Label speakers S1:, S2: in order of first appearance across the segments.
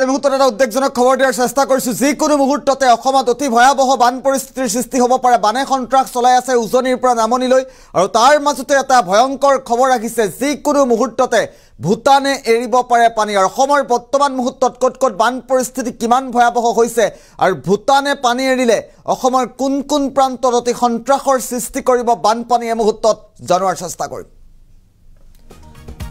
S1: এই মুহূৰ্তত এটা উদ্বেগজনক খবৰ দিয়াৰ চেষ্টা কৰিছোঁ। যিকোনো মুহূৰ্ততে অসমত অতি ভয়াৱহ বান পৰিস্থিতিৰ সৃষ্টি হ'ব পাৰে। বানে সন্ত্ৰাস চলাই আছে উজনিৰ পৰা নামনিলৈ আৰু তাৰ মাজতে এটা ভয়ংকৰ খবৰ আহিছে। যিকোনো মুহূৰ্ততে ভূটানে এৰিব পাৰে পানী। আৰু অসমৰ বৰ্তমান মুহূৰ্তত ক'ত ক'ত বান পৰিস্থিতি কিমান ভয়াৱহ হৈছে আৰু ভূটানে পানী এৰিলে অসমৰ কোন কোন প্ৰান্তত অতি সন্ত্ৰাসৰ সৃষ্টি কৰিব বানপানী এই মুহূৰ্তত? জনোৱাৰ চেষ্টা কৰিম।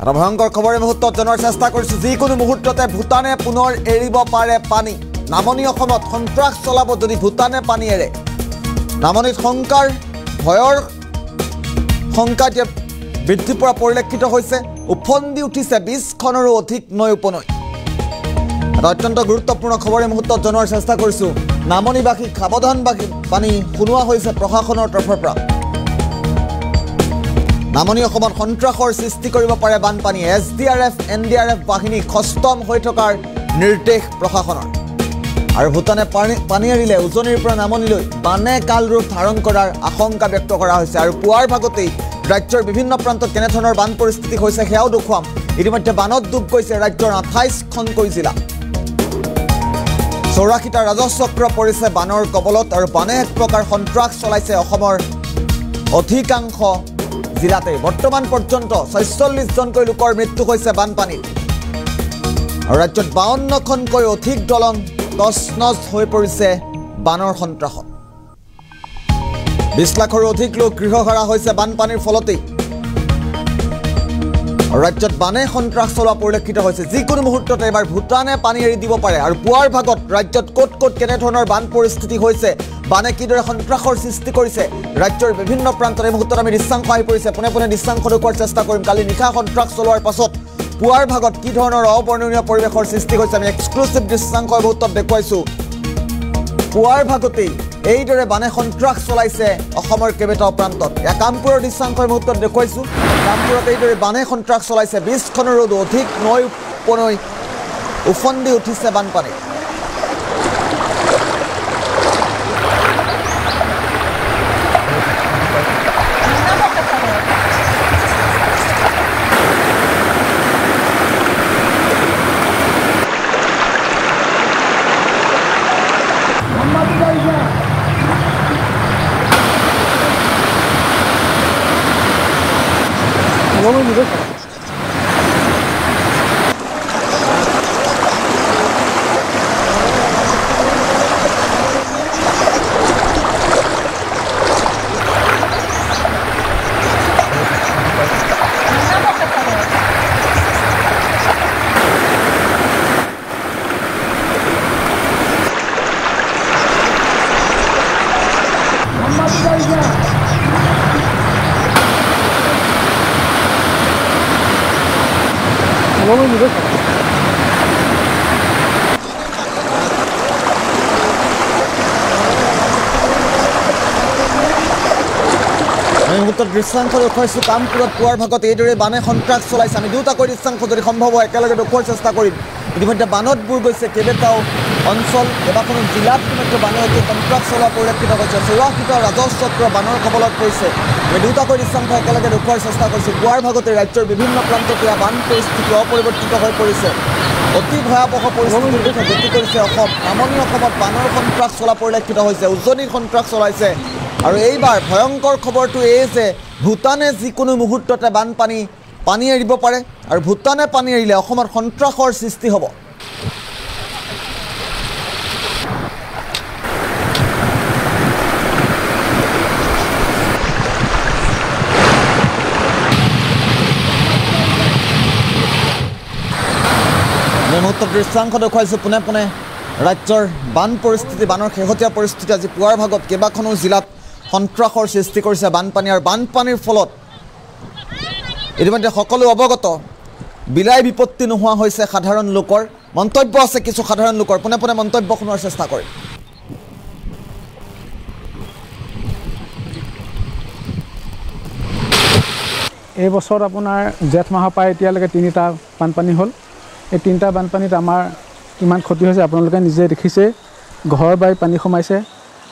S1: এটা ভয়ংকৰ খবৰ এই মুহূৰ্তত জনোৱাৰ চেষ্টা কৰিছোঁ যিকোনো মুহূৰ্ততে ভূটানে পুনৰ এৰিব পাৰে পানী। নামনি অসমত সন্ত্ৰাস চলাব যদি ভূটানে পানী এৰে। নামনিত শংকাৰ ভয়ৰ শংকা এতিয়া বৃদ্ধি পোৱা পৰিলক্ষিত হৈছে। ওফন্দি উঠিছে বিছখনৰো অধিক নৈ উপনৈ। এটা অত্যন্ত গুৰুত্বপূৰ্ণ খবৰ এই মুহূৰ্তত জনোৱাৰ চেষ্টা কৰিছোঁ। নামনিবাসীক সাৱধানবাসী পানী শুনোৱা হৈছে প্ৰশাসনৰ তৰফৰ পৰা। নামনি অসমত সন্ত্ৰাসৰ সৃষ্টি কৰিব পাৰে বানপানী S D R F N D R F বাহিনী সষ্টম হৈ থকাৰ নিৰ্দেশ প্ৰশাসনৰ। আৰু ভূটানে পানী পানী এৰিলে উজনিৰ পৰা নামনিলৈ বানে কাল ৰূপ ধাৰণ কৰাৰ আশংকা ব্যক্ত কৰা হৈছে। আৰু পুৱাৰ ভাগতেই ৰাজ্যৰ বিভিন্ন প্ৰান্তত কেনেধৰণৰ বান পৰিস্থিতি হৈছে সেয়াও দেখুৱাম। ইতিমধ্যে বানত ডুব গৈছে ৰাজ্যৰ আঠাইছখনকৈ জিলা। চৌৰাশীটা ৰাজচক্ৰ পৰিছে বানৰ কবলত আৰু বানে এক প্ৰকাৰ সন্ত্ৰাস চলাইছে অসমৰ অধিকাংশ জিলাতে বৰ্তমান পৰ্যন্ত ছয়চল্লিছজনকৈ লোকৰ মৃত্যু হৈছে বানপানীত। আৰু ৰাজ্যত বাৱন্নখনকৈ অধিক দলং তচ নচ হৈ পৰিছে বানৰ সন্ত্ৰাসত। বিছ লাখৰো অধিক লোক গৃহহাৰা হৈছে বানপানীৰ ফলতেই। ৰাজ্যত বানে সন্ত্ৰাস চলোৱা পৰিলক্ষিত হৈছে। যিকোনো মুহূৰ্ততে এবাৰ ভূটানে পানী এৰি দিব পাৰে। আৰু পুৱাৰ ভাগত ৰাজ্যত ক'ত ক'ত কেনেধৰণৰ বান পৰিস্থিতি হৈছে বানে কিদৰে সন্ত্ৰাসৰ সৃষ্টি কৰিছে ৰাজ্যৰ বিভিন্ন প্ৰান্তত এই মুহূৰ্তত আমি দৃশ্যাংশ আহি পৰিছে। পোনে পোনে দৃশ্যাংশ দেখুওৱাৰ চেষ্টা কৰিম। কালি নিশা সন্ত্ৰাস চলোৱাৰ পাছত পুৱাৰ ভাগত কি ধৰণৰ অবৰ্ণনীয় পৰিৱেশৰ সৃষ্টি হৈছে আমি এক্সক্লুচিভ এই মুহূৰ্তত দেখুৱাইছোঁ। পুৱাৰ ভাগতেই এইদৰে বানে সন্ত্ৰাস চলাইছে অসমৰ কেইবাটাও প্ৰান্তত। এয়া কামপুৰৰ দৃশ্যাংশ এই মুহূৰ্তত দেখুৱাইছোঁ। কামপুৰত এইদৰে বানে সন্ত্ৰাস চলাইছে। বিছখনৰো অধিক নৈ উপনৈ উফন্দি উঠিছে বানপানী আমি মুহূৰ্তত দৃশ্যাংশ দেখুৱাইছোঁ কামপুৰত পুৱাৰ ভাগত এইদৰে বানে সন্ত্ৰাস চলাইছে। আমি দুটাকৈ দৃশ্যাংশ যদি সম্ভৱ হয়, একেলগে দেখুৱাৰ চেষ্টা কৰিম। ইতিমধ্যে বানত বুৰ গৈছে কেইবাটাও অঞ্চল কেইবাখনো জিলাত ইতিমধ্যে বানে অতি সন্ত্ৰাস চলোৱা পৰিলক্ষিত হৈছে চৌৰাশীটা ৰাজচক্ৰ বানৰ কবলত পৰিছে। আমি দুটাকৈ দৃশ্যাংশ একেলগে দেখুওৱাৰ চেষ্টা কৰিছোঁ। পুৱাৰ ভাগতে ৰাজ্যৰ বিভিন্ন প্ৰান্তত এয়া বান পৰিস্থিতি অপৰিৱৰ্তিত হৈ পৰিছে। অতি ভয়াৱহ পৰিস্থিতিৰ গতি কৰিছে অসম। নামনি অসমত বানৰ সন্ত্ৰাস চলা পৰিলক্ষিত হৈছে। উজনিৰ সন্ত্ৰাস চলাইছে। আৰু এইবাৰ ভয়ংকৰ খবৰটো এই যে ভূটানে যিকোনো মুহূৰ্ততে বানপানী পানী এৰিব পাৰে। আৰু ভূটানে পানী এৰিলে অসমত সন্ত্ৰাসৰ সৃষ্টি হ'ব। মুহূৰ্তত দৃশ্যাংশ দেখুৱাইছোঁ পোনে পোনে। ৰাজ্যৰ বান পৰিস্থিতি বানৰ শেহতীয়া পৰিস্থিতি আজি পুৱাৰ ভাগত কেইবাখনো জিলাত সন্ত্ৰাসৰ সৃষ্টি কৰিছে বানপানী আৰু বানপানীৰ ফলত ইতিমধ্যে সকলো অৱগত। বিলাই বিপত্তি নোহোৱা হৈছে সাধাৰণ লোকৰ। মন্তব্য আছে কিছু সাধাৰণ লোকৰ। পোনে পোনে মন্তব্য শুনোৱাৰ চেষ্টা কৰে
S2: এই বছৰত আপোনাৰ জেঠ মাহৰ পৰা এতিয়ালৈকে তিনিটা বানপানী হ'ল। এই তিনিটা বানপানীত আমাৰ কিমান ক্ষতি হৈছে আপোনালোকে নিজে দেখিছে। ঘৰ বাৰী পানী সোমাইছে।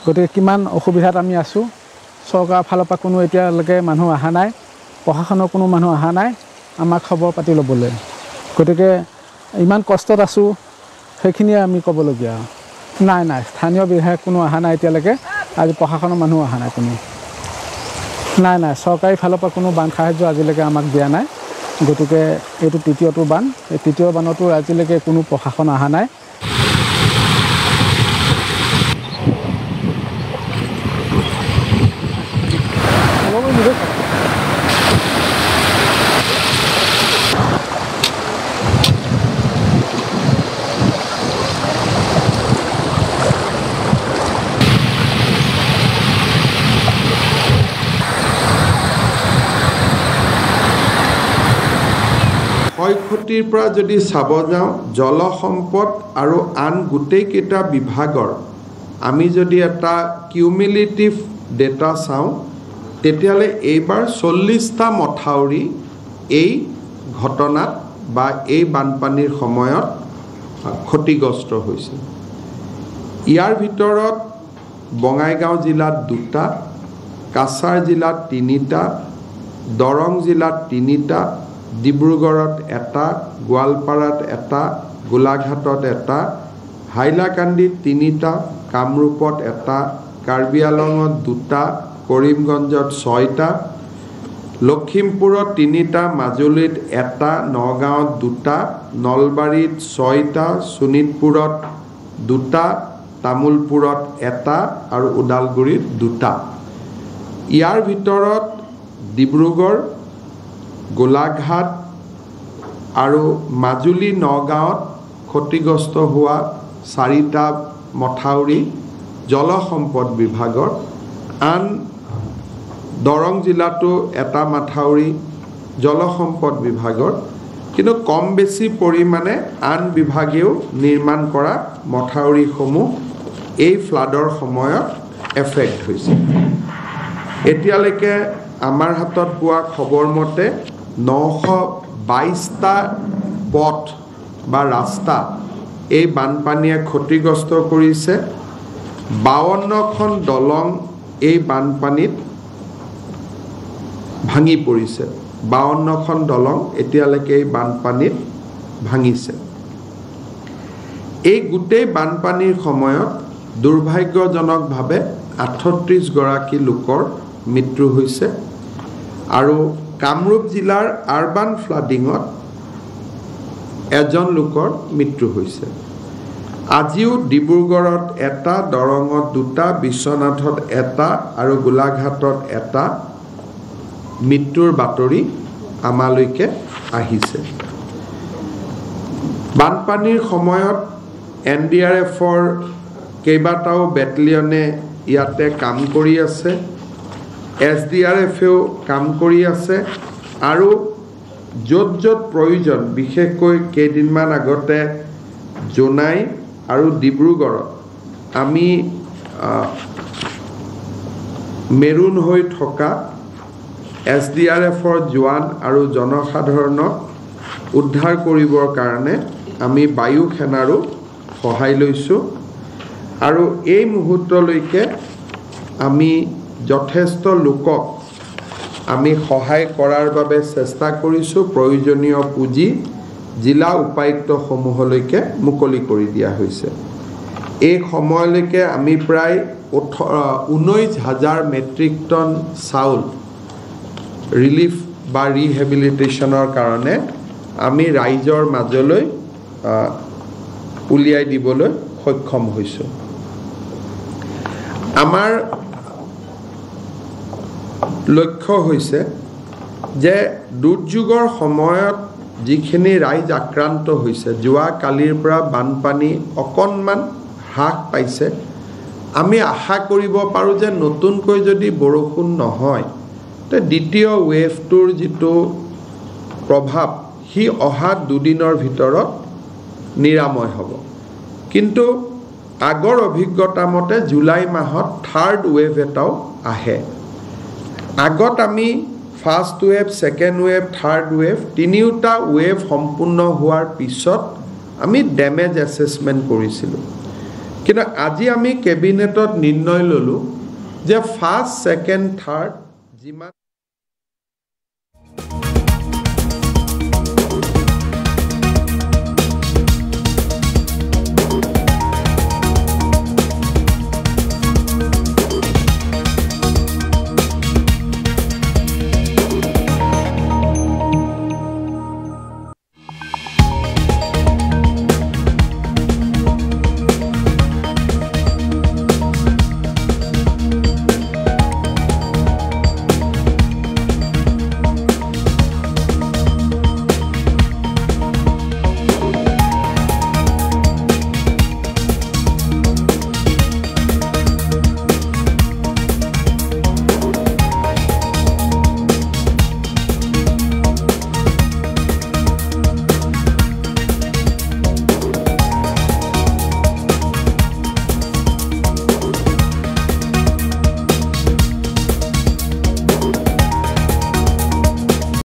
S2: গতিকে কিমান অসুবিধাত আমি আছোঁ। চৰকাৰৰ ফালৰ পৰা কোনো এতিয়ালৈকে মানুহ অহা নাই। প্ৰশাসনৰ কোনো মানুহ অহা নাই। আমাক খবৰ পাতি ল'বলৈ। গতিকে ইমান কষ্টত আছোঁ সেইখিনিয়ে আমি ক'বলগীয়া। নাই নাই স্থানীয় বিধায়ক কোনো অহা নাই এতিয়ালৈকে। আজি প্ৰশাসনৰ মানুহ অহা নাই কোনো। নাই নাই চৰকাৰী ফালৰ পৰা কোনো বান সাহাৰ্য আজিলৈকে আমাক দিয়া নাই। গতিকে এইটো তৃতীয়টো বান। এই তৃতীয় বানতো আজিলৈকে কোনো প্ৰশাসন অহা নাই।
S3: ক্ষতিৰ পৰা যদি চাব যাওঁ জলসম্পদ আৰু আন গোটেইকেইটা বিভাগৰ আমি যদি এটা কিউমিলেটিভ ডেটা চাওঁ তেতিয়াহ'লে এইবাৰ চল্লিছটা মথাউৰি এই ঘটনাত বা এই বানপানীৰ সময়ত ক্ষতিগ্ৰস্ত হৈছে। ইয়াৰ ভিতৰত বঙাইগাঁও জিলাত দুটা কাছাৰ জিলাত তিনিটা দৰং জিলাত তিনিটা ডিব্ৰুগড়ত এটা গোৱালপাৰাত এটা গোলাঘাটত এটা হাইলাকান্দিত তিনিটা কামৰূপত এটা কাৰ্বি আলঙত দুটা কৰিমগঞ্জত ছয়টা লখিমপুৰত তিনিটা মাজুলীত এটা নগাঁৱত দুটা নলবাৰীত ছয়টা শোণিতপুৰত দুটা তামোলপুৰত এটা আৰু ওদালগুৰিত দুটা। ইয়াৰ ভিতৰত ডিব্ৰুগড় গোলাঘাট আৰু মাজুলী নগাঁৱত ক্ষতিগ্ৰস্ত হোৱা চাৰিটা মথাউৰি জলসম্পদ বিভাগৰ। আন দৰং জিলাতো এটা মাথাউৰি জলসম্পদ বিভাগৰ। কিন্তু কম বেছি পৰিমাণে আন বিভাগেও নিৰ্মাণ কৰা মথাউৰিসমূহ এই ফ্লাডৰ সময়ত এফেক্ট হৈছে। এতিয়ালৈকে আমাৰ হাতত পোৱা খবৰ মতে নশ বাইছটা পথ বা ৰাস্তা এই বানপানীয়ে ক্ষতিগ্ৰস্ত কৰিছে। বাৱন্নখন দলং এই বানপানীত ভাঙি পৰিছে। বাৱন্নখন দলং এতিয়ালৈকে এই বানপানীত ভাঙিছে। এই গোটেই বানপানীৰ সময়ত দুৰ্ভাগ্যজনকভাৱে আঠত্ৰিছগৰাকী লোকৰ মৃত্যু হৈছে আৰু কামৰূপ জিলাৰ আৰবান ফ্লাডিঙত এজন লোকৰ মৃত্যু হৈছে। আজিও ডিব্ৰুগড়ত এটা দৰঙত দুটা বিশ্বনাথত এটা আৰু গোলাঘাটত এটা মৃত্যুৰ বাতৰি আমালৈকে আহিছে। বানপানীৰ সময়ত এন ডি আৰ এফৰ কেইবাটাও বেটেলিয়নে ইয়াতে কাম কৰি আছে। এছ ডি আৰ এফেও কাম কৰি আছে আৰু য'ত য'ত প্ৰয়োজন বিশেষকৈ কেইদিনমান আগতে জোনাই আৰু ডিব্ৰুগড়ত আমি মেৰুণ হৈ থকা এছ ডি আৰ এফৰ জোৱান আৰু জনসাধাৰণক উদ্ধাৰ কৰিবৰ কাৰণে আমি বায়ু সেনাৰো সহায় লৈছোঁ। আৰু এই মুহূৰ্তলৈকে আমি যথেষ্ট লোকক আমি সহায় কৰাৰ বাবে চেষ্টা কৰিছোঁ প্ৰয়োজনীয় পুঁজি জিলা উপায়ুক্তসমূহলৈকে মুকলি কৰি দিয়া হৈছে। এই সময়লৈকে আমি প্ৰায় ওঠৰ ঊনৈছ হাজাৰ মেট্ৰিক টন চাউল ৰিলিফ বা ৰিহেবিলিটেশ্যনৰ কাৰণে আমি ৰাইজৰ মাজলৈ উলিয়াই দিবলৈ সক্ষম হৈছোঁ। আমাৰ লক্ষ্য হৈছে যে দুৰ্যোগৰ সময়ত যিখিনি ৰাইজ আক্ৰান্ত হৈছে যোৱা কালিৰ পৰা বানপানী অকণমান হ্ৰাস পাইছে। আমি আশা কৰিব পাৰোঁ যে নতুনকৈ যদি বৰষুণ নহয় তে দ্বিতীয় ৱেভটোৰ যিটো প্ৰভাৱ সি অহা দুদিনৰ ভিতৰত নিৰাময় হ'ব। কিন্তু আগৰ অভিজ্ঞতা মতে জুলাই মাহত থাৰ্ড ৱেভ এটাও আহে। আগত আমি first wave second wave third wave তিনিওটা ৱেভ সম্পূৰ্ণ হোৱাৰ পিছত আমি ডেমেজ এছেছমেণ্ট কৰিছিলোঁ। কিন্তু আজি আমি কেবিনেটত নিৰ্ণয় ল'লোঁ যে ফাৰ্ষ্ট ছেকেণ্ড থাৰ্ড যিমান